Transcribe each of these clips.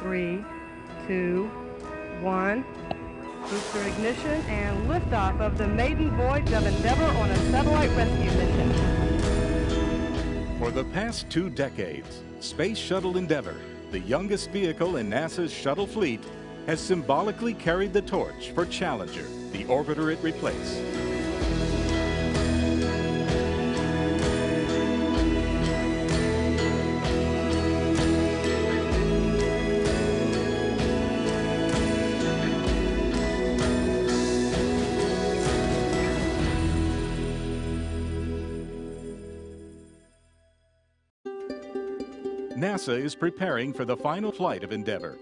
three, two, one. Booster ignition and liftoff of the maiden voyage of Endeavour on a satellite rescue mission. For the past two decades, Space Shuttle Endeavour, the youngest vehicle in NASA's shuttle fleet, has symbolically carried the torch for Challenger, the orbiter it replaced. NASA is preparing for the final flight of Endeavour,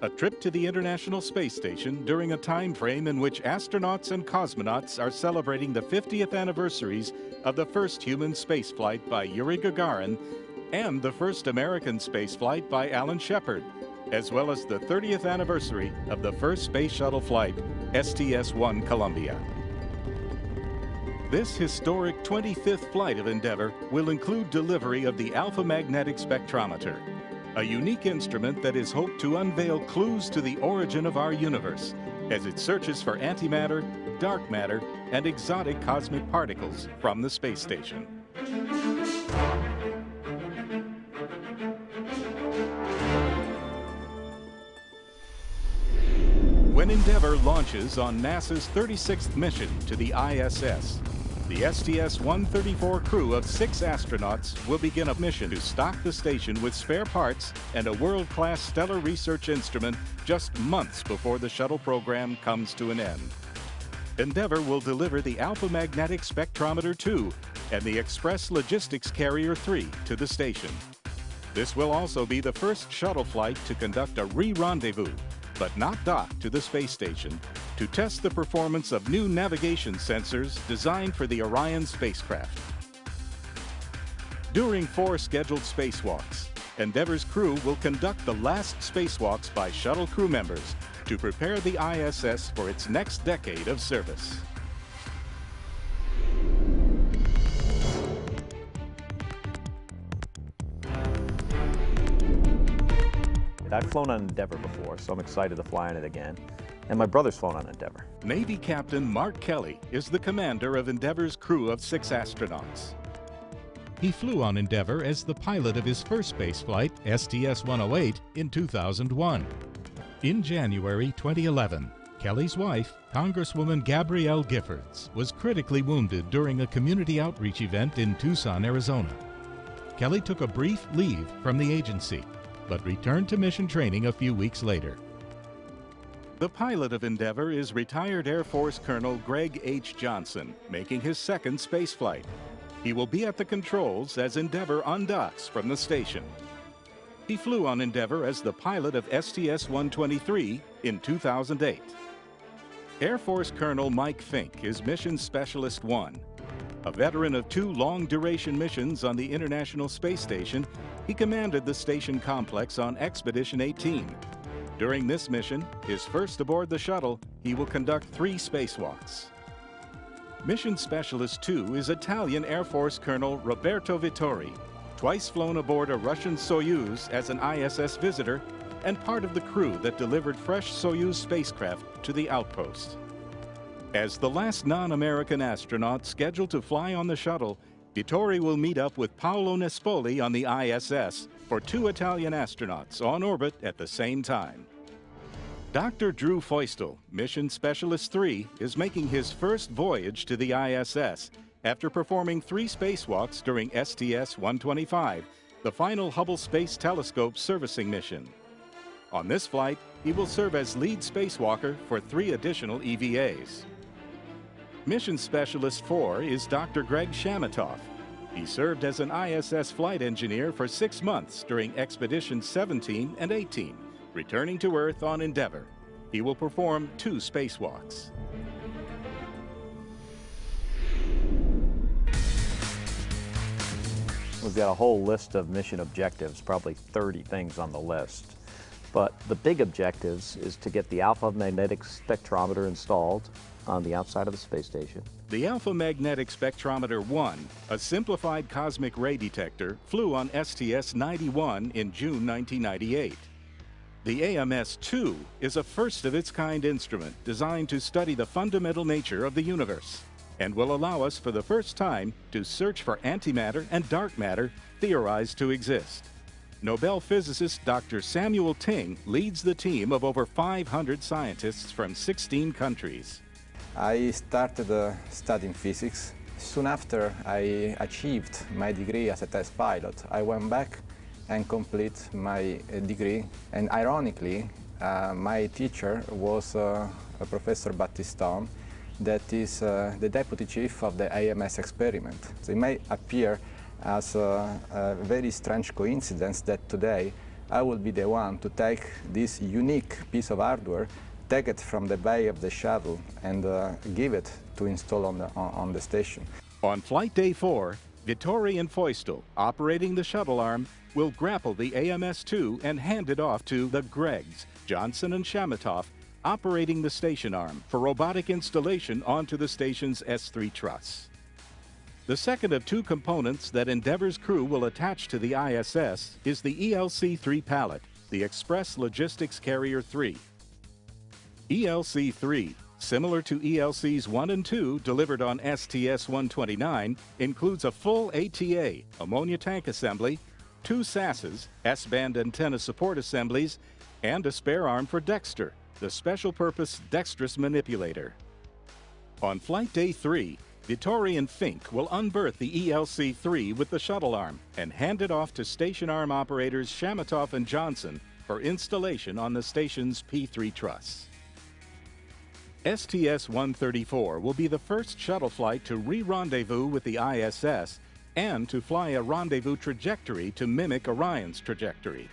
a trip to the International Space Station during a time frame in which astronauts and cosmonauts are celebrating the 50th anniversaries of the first human spaceflight by Yuri Gagarin and the first American spaceflight by Alan Shepard, as well as the 30th anniversary of the first space shuttle flight, STS-1 Columbia. This historic 25th flight of Endeavour will include delivery of the Alpha Magnetic Spectrometer, a unique instrument that is hoped to unveil clues to the origin of our universe as it searches for antimatter, dark matter, and exotic cosmic particles from the space station. When Endeavour launches on NASA's 36th mission to the ISS, the STS-134 crew of six astronauts will begin a mission to stock the station with spare parts and a world-class stellar research instrument just months before the shuttle program comes to an end. Endeavour will deliver the Alpha Magnetic Spectrometer 2 and the Express Logistics Carrier 3 to the station. This will also be the first shuttle flight to conduct a re-rendezvous, but not dock to the space station, to test the performance of new navigation sensors designed for the Orion spacecraft. During four scheduled spacewalks, Endeavour's crew will conduct the last spacewalks by shuttle crew members to prepare the ISS for its next decade of service. I've flown on Endeavour before, so I'm excited to fly on it again. And my brother's flown on Endeavour. Navy Captain Mark Kelly is the commander of Endeavour's crew of six astronauts. He flew on Endeavour as the pilot of his first spaceflight, STS-108, in 2001. In January 2011, Kelly's wife, Congresswoman Gabrielle Giffords, was critically wounded during a community outreach event in Tucson, Arizona. Kelly took a brief leave from the agency, but returned to mission training a few weeks later. The pilot of Endeavour is retired Air Force Colonel Greg H. Johnson, making his second spaceflight. He will be at the controls as Endeavour undocks from the station. He flew on Endeavour as the pilot of STS-123 in 2008. Air Force Colonel Mike Fink is Mission Specialist 1. A veteran of two long-duration missions on the International Space Station, he commanded the station complex on Expedition 18. During this mission, his first aboard the shuttle, he will conduct three spacewalks. Mission Specialist 2 is Italian Air Force Colonel Roberto Vittori, twice flown aboard a Russian Soyuz as an ISS visitor and part of the crew that delivered fresh Soyuz spacecraft to the outpost. As the last non-American astronaut scheduled to fly on the shuttle, Vittori will meet up with Paolo Nespoli on the ISS for two Italian astronauts on orbit at the same time. Dr. Drew Feustel, Mission Specialist 3, is making his first voyage to the ISS after performing three spacewalks during STS-125, the final Hubble Space Telescope servicing mission. On this flight, he will serve as lead spacewalker for three additional EVAs. Mission Specialist 4 is Dr. Greg Chamitoff. He served as an ISS flight engineer for six months during Expeditions 17 and 18, returning to Earth on Endeavour. He will perform two spacewalks. We've got a whole list of mission objectives, probably 30 things on the list. But the big objectives is to get the alpha magnetic spectrometer installed, on the outside of the space station. The Alpha Magnetic Spectrometer 1, a simplified cosmic ray detector, flew on STS-91 in June 1998. The AMS-2 is a first-of-its-kind instrument designed to study the fundamental nature of the universe and will allow us for the first time to search for antimatter and dark matter theorized to exist. Nobel physicist Dr. Samuel Ting leads the team of over 500 scientists from 16 countries. I started uh, studying physics. Soon after I achieved my degree as a test pilot, I went back and complete my uh, degree. And ironically, uh, my teacher was uh, Professor Battiston, that is uh, the deputy chief of the AMS experiment. So it may appear as a, a, very strange coincidence that today I will be the one to take this unique piece of hardware, take it from the bay of the shuttle and uh, give it to install on the, on, on the station. On flight day four, Vittori and Feustel, operating the shuttle arm, will grapple the AMS-2 and hand it off to the Gregs, Johnson and Chamitoff, operating the station arm for robotic installation onto the station's S3 truss. The second of two components that Endeavour's crew will attach to the ISS is the ELC-3 pallet, the Express Logistics Carrier 3. ELC-3, similar to ELCs 1 and 2 delivered on STS-129, includes a full ATA, ammonia tank assembly, two SASs, S-band antenna support assemblies, and a spare arm for Dextre, the special purpose dexterous manipulator. On flight day 3, Vittori and Fink will unberth the ELC-3 with the shuttle arm and hand it off to station arm operators Chamitoff and Johnson for installation on the station's P-3 truss. STS-134 will be the first shuttle flight to re-rendezvous with the ISS and to fly a rendezvous trajectory to mimic Orion's trajectory.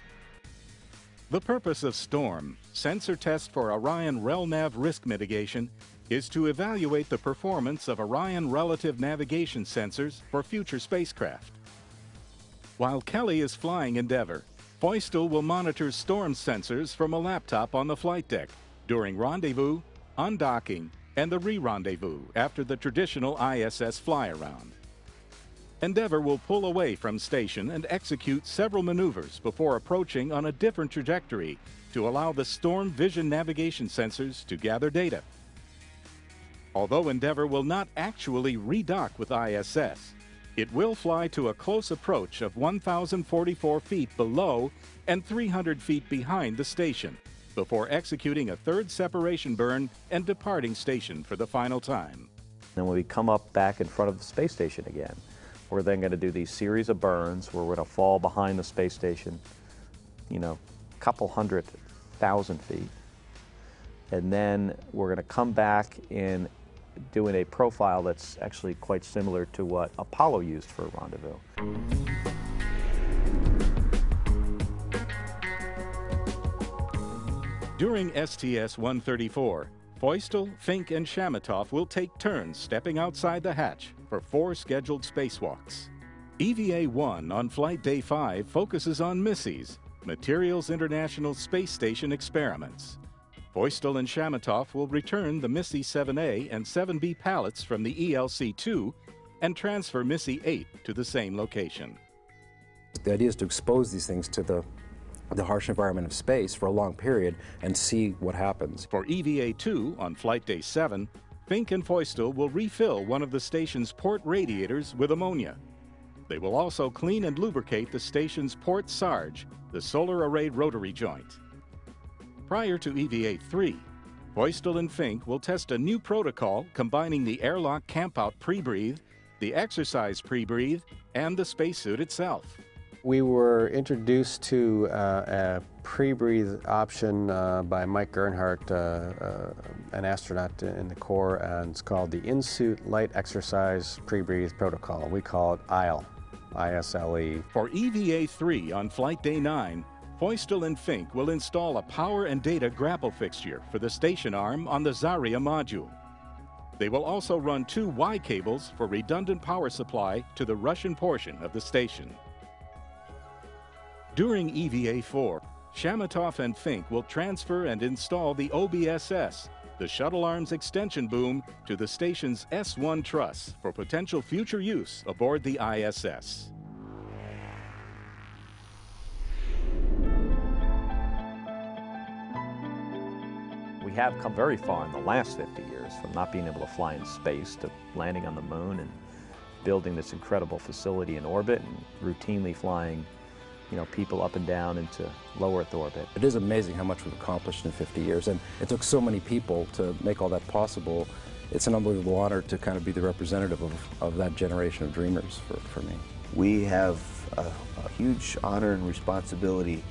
The purpose of STORM, sensor test for Orion RELNAV risk mitigation, is to evaluate the performance of Orion relative navigation sensors for future spacecraft. While Kelly is flying Endeavour, Feustel will monitor storm sensors from a laptop on the flight deck during rendezvous, undocking, and the re-rendezvous after the traditional ISS fly-around. Endeavour will pull away from station and execute several maneuvers before approaching on a different trajectory to allow the Storm Vision navigation sensors to gather data. Although Endeavour will not actually redock with ISS, it will fly to a close approach of 1,044 feet below and 300 feet behind the station before executing a third separation burn and departing station for the final time. Then when we come up back in front of the space station again, we're then going to do these series of burns where we're going to fall behind the space station, you know, a couple hundred thousand feet. And then we're going to come back in doing a profile that's actually quite similar to what Apollo used for a rendezvous. During STS-134, Feustel, Fink, and Chamitoff will take turns stepping outside the hatch for four scheduled spacewalks. EVA-1 on flight day 5 focuses on MISSES, Materials International Space Station experiments. Feustel and Chamitoff will return the MISSE 7A and 7B pallets from the ELC-2 and transfer MISSE 8 to the same location. The idea is to expose these things to the the harsh environment of space for a long period and see what happens. For EVA-2 on flight day 7, Fink and Feustel will refill one of the station's port radiators with ammonia. They will also clean and lubricate the station's port SARJ, the solar array rotary joint. Prior to EVA-3, Feustel and Fink will test a new protocol combining the airlock campout pre-breathe, the exercise pre-breathe, and the spacesuit itself. We were introduced to uh, a pre-breathe option uh, by Mike Gernhardt, uh, uh an astronaut in the Corps, and it's called the In-Suit Light Exercise Pre-Breathe Protocol. We call it ISLE, I-S-L-E. For EVA-3 on flight day 9, Feustel and Fink will install a power and data grapple fixture for the station arm on the Zarya module. They will also run two Y cables for redundant power supply to the Russian portion of the station. During EVA-4, Chamitoff and Fink will transfer and install the OBSS, the shuttle arms extension boom, to the station's S1 truss for potential future use aboard the ISS. We have come very far in the last 50 years from not being able to fly in space to landing on the moon and building this incredible facility in orbit and routinely flying you know, people up and down into low Earth orbit. It is amazing how much we've accomplished in 50 years, and it took so many people to make all that possible. It's an unbelievable honor to kind of be the representative of, of that generation of dreamers for, for me. We have a, a huge honor and responsibility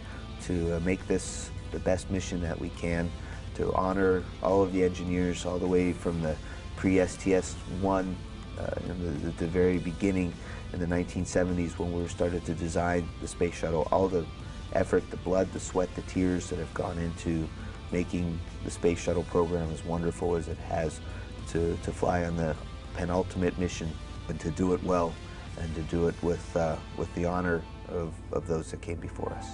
to uh, make this the best mission that we can, to honor all of the engineers all the way from the pre-STS-1 uh, in the, the very beginning in the 1970s when we started to design the space shuttle. All the effort, the blood, the sweat, the tears that have gone into making the space shuttle program as wonderful as it has to, to fly on the penultimate mission and to do it well and to do it with, uh, with the honor of, of those that came before us.